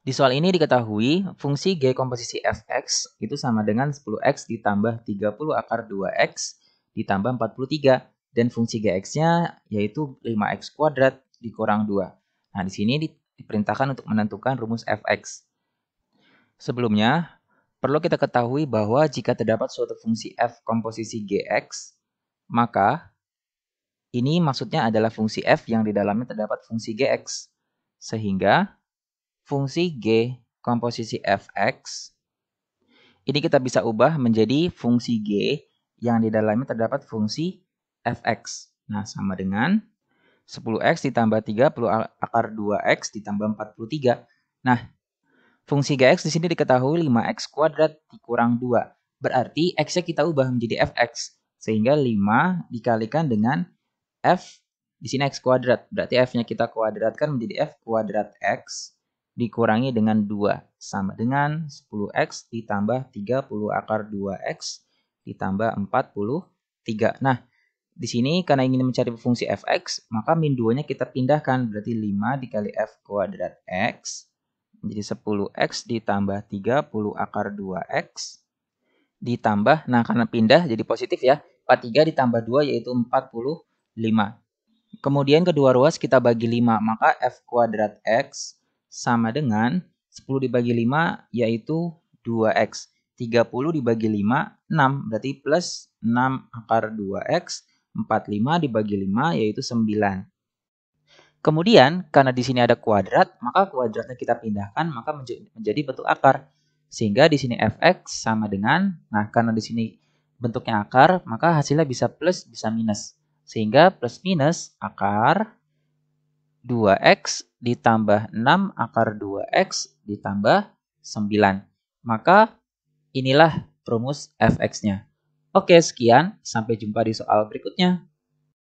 Di soal ini diketahui fungsi G komposisi fx itu sama dengan 10x ditambah 30 akar 2x ditambah 43 dan fungsi gx-nya yaitu 5x kuadrat dikurang 2. Nah, di sini diperintahkan untuk menentukan rumus fx. Sebelumnya, perlu kita ketahui bahwa jika terdapat suatu fungsi f komposisi gx, maka ini maksudnya adalah fungsi f yang di dalamnya terdapat fungsi gx. Sehingga fungsi G komposisi fx ini kita bisa ubah menjadi fungsi G yang di dalamnya terdapat fungsi fx. Nah, sama dengan 10x ditambah 30 akar 2x ditambah 43. Nah, fungsi gx di sini diketahui 5x kuadrat dikurang 2. Berarti x-nya kita ubah menjadi fx. Sehingga 5 dikalikan dengan f di sini x kuadrat. Berarti f-nya kita kuadratkan menjadi f kuadrat x dikurangi dengan 2 sama dengan 10x ditambah 30 akar 2x ditambah 43. Nah, di sini karena ingin mencari fungsi fx, maka min 2-nya kita pindahkan. Berarti 5 dikali f kuadrat x menjadi 10x ditambah 30 akar 2x ditambah, nah karena pindah jadi positif ya, 43 ditambah 2 yaitu 45. Kemudian kedua ruas kita bagi 5, maka f kuadrat x sama dengan 10 dibagi 5 yaitu 2x. 30 dibagi 5, 6. Berarti plus 6 akar 2x. 45 dibagi 5 yaitu 9. Kemudian, karena di sini ada kuadrat, maka kuadratnya kita pindahkan, maka menjadi bentuk akar. Sehingga di sini fx sama dengan, nah karena di sini bentuknya akar, maka hasilnya bisa plus, bisa minus. Sehingga plus minus akar 2x ditambah 6 akar 2x ditambah 9. Maka inilah rumus fx-nya. Oke, sekian. Sampai jumpa di soal berikutnya.